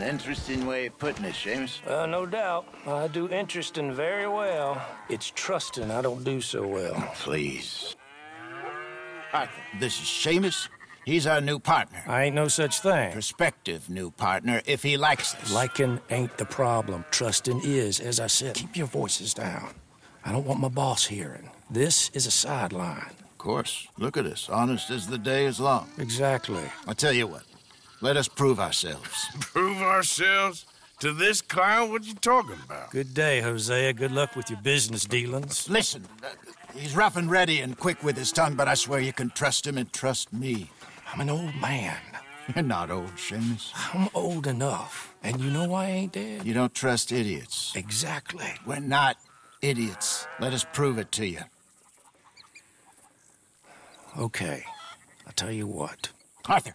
an interesting way of putting it, Seamus. Uh, no doubt. I do interesting very well. It's trusting I don't do so well. Please. Arthur, this is Seamus. He's our new partner. I ain't no such thing. Prospective new partner, if he likes us. Liking ain't the problem. Trusting is. As I said, keep your voices down. I don't want my boss hearing. This is a sideline. Of course. Look at us. Honest as the day is long. Exactly. I tell you what. Let us prove ourselves. Prove ourselves? To this clown? What you talking about? Good day, Hosea. Good luck with your business dealings. Listen, uh, he's rough and ready and quick with his tongue, but I swear you can trust him and trust me. I'm an old man. You're not old, Seamus. I'm old enough. And you know why I ain't dead? You don't trust idiots. Exactly. We're not idiots. Let us prove it to you. Okay. I'll tell you what. Arthur.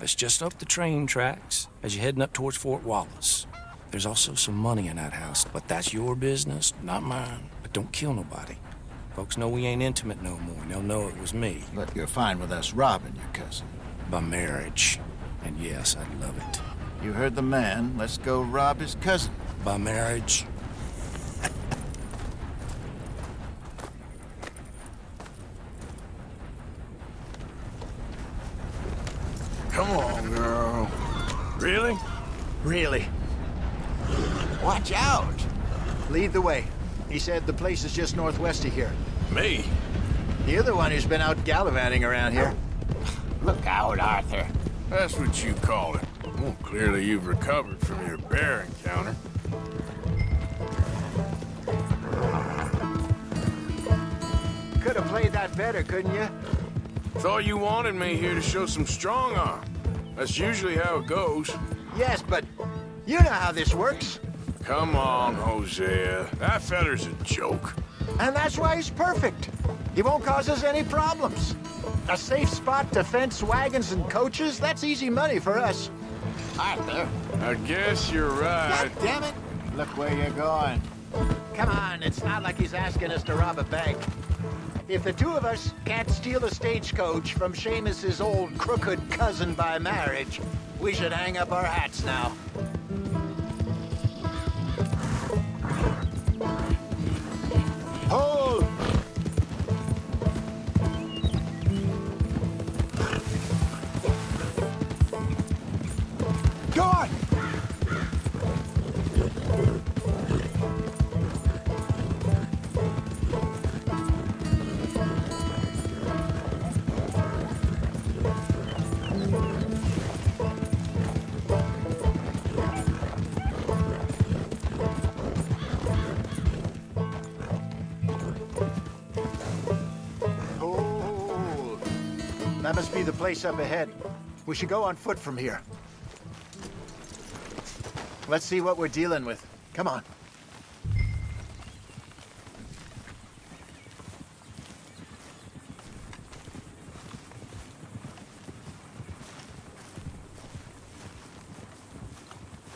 It's just up the train tracks as you're heading up towards Fort Wallace. There's also some money in that house, but that's your business, not mine. But don't kill nobody. Folks know we ain't intimate no more, and they'll know it was me. But you're fine with us robbing your cousin. By marriage. And yes, I'd love it. You heard the man. Let's go rob his cousin. By marriage. Come on, girl. Really? Really? Watch out! Lead the way. He said the place is just northwest of here. Me? You're the one who's been out gallivanting around here. Look out, Arthur. That's what you call it. Well, clearly you've recovered from your bear encounter. Could have played that better, couldn't you? Thought you wanted me here to show some strong arm. That's usually how it goes. Yes, but you know how this works. Come on, Hosea. That feller's a joke. And that's why he's perfect. He won't cause us any problems. A safe spot to fence wagons and coaches, that's easy money for us. Arthur. I guess you're right. God damn it. Look where you're going. Come on, it's not like he's asking us to rob a bank. If the two of us can't steal a stagecoach from Seamus's old crooked cousin by marriage, we should hang up our hats now. That must be the place up ahead. We should go on foot from here. Let's see what we're dealing with. Come on.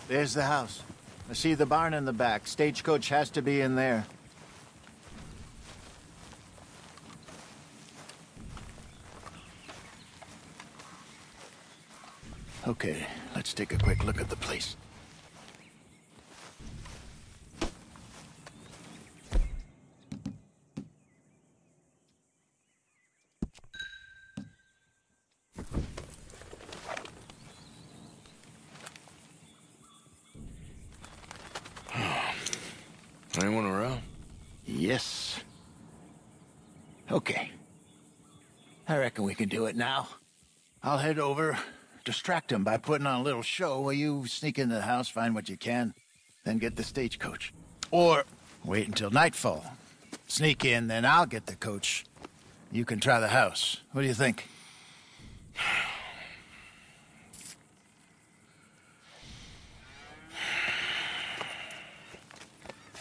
There's the house. I see the barn in the back. Stagecoach has to be in there. Okay, let's take a quick look at the place. Hmm. Anyone around? Yes. Okay. I reckon we can do it now. I'll head over, Distract him by putting on a little show while you sneak into the house, find what you can, then get the stagecoach. Or wait until nightfall. Sneak in, then I'll get the coach. You can try the house. What do you think?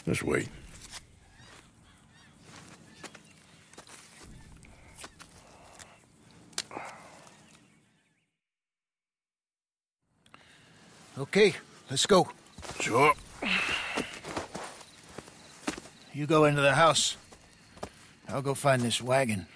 Let's wait. Okay, let's go. Sure. You go into the house. I'll go find this wagon.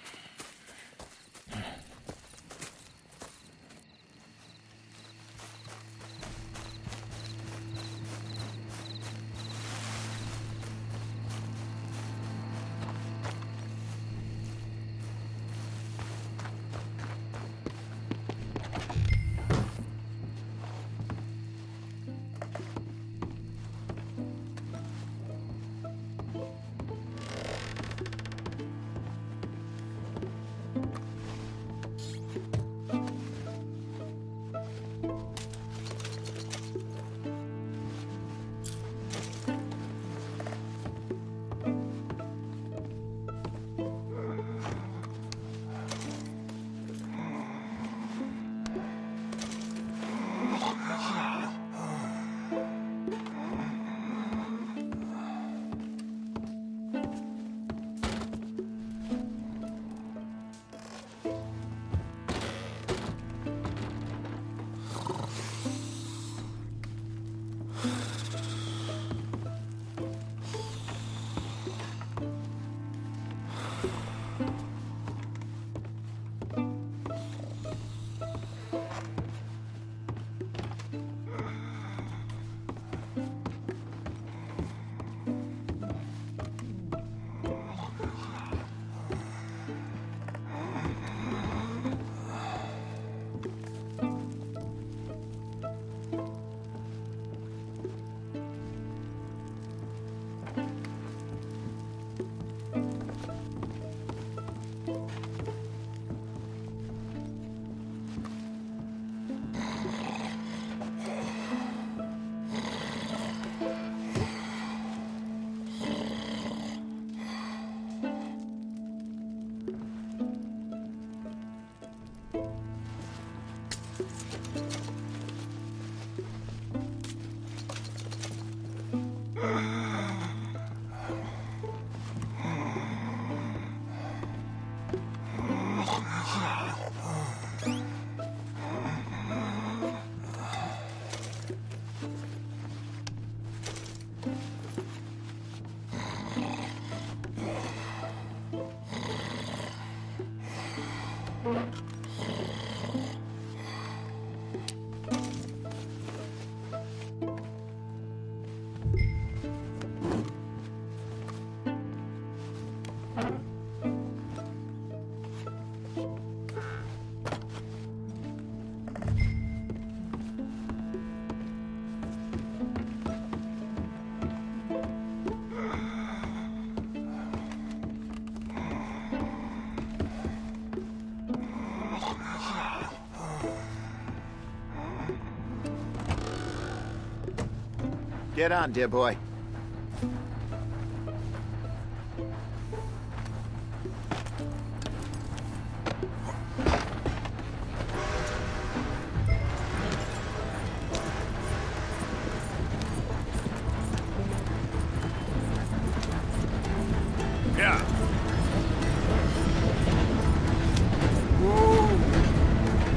Get on, dear boy.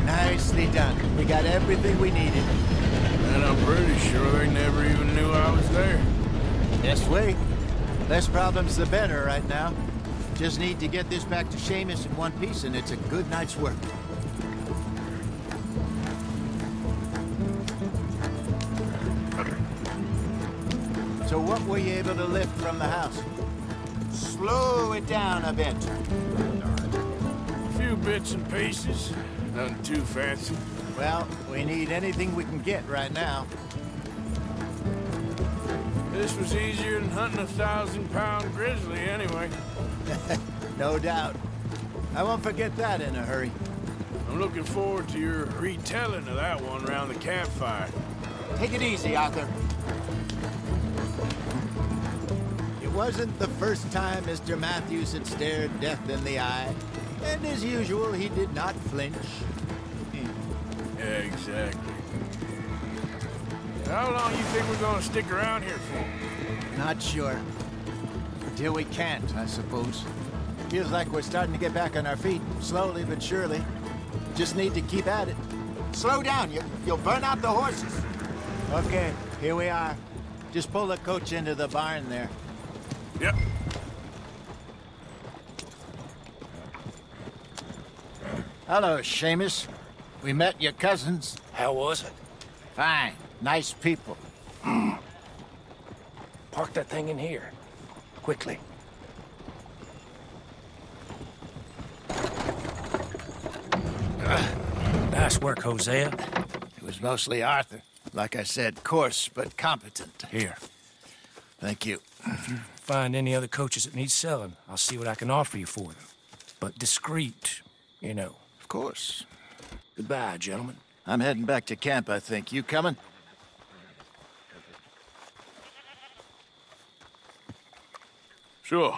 Nicely done. We got everything we needed. And I'm pretty sure they never even knew I was there. Yes, way. Less problems the better right now. Just need to get this back to Seamus in one piece, and it's a good night's work. So what were you able to lift from the house? Slow it down a bit. A few bits and pieces. Nothing too fancy. Well, we need anything we can get right now. This was easier than hunting a thousand pound grizzly anyway. No doubt. I won't forget that in a hurry. I'm looking forward to your retelling of that one around the campfire. Take it easy, Arthur. It wasn't the first time Mr. Matthews had stared death in the eye. And as usual, he did not flinch. Exactly. How long you think we're gonna stick around here for? Not sure. Till we can't, I suppose. Feels like we're starting to get back on our feet, slowly but surely. Just need to keep at it. Slow down, you, you'll burn out the horses. Okay, here we are. Just pull the coach into the barn there. Yep. Hello, Seamus. We met your cousins. How was it? Fine. Nice people. Park that thing in here. Quickly. Uh, nice work, Hosea. It was mostly Arthur. Like I said, coarse but competent. Here. Thank you. Find any other coaches that need selling. I'll see what I can offer you for them. But discreet, you know. Of course. Goodbye, gentlemen. I'm heading back to camp, I think. You coming? Sure.